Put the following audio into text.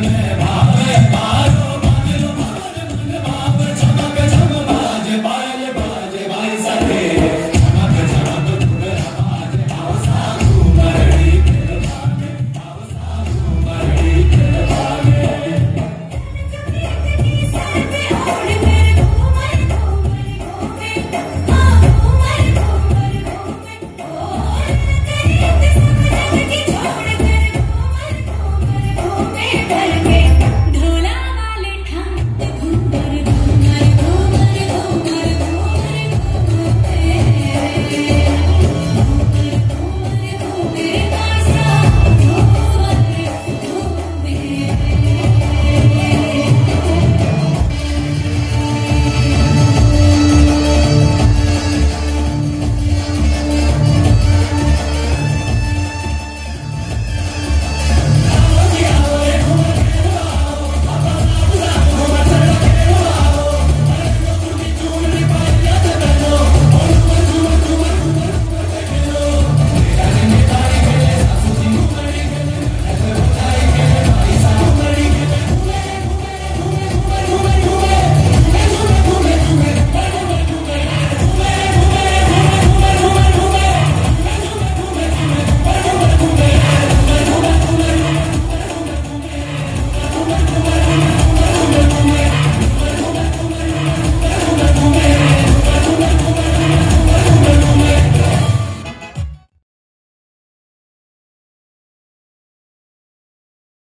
me